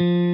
Mm-hmm.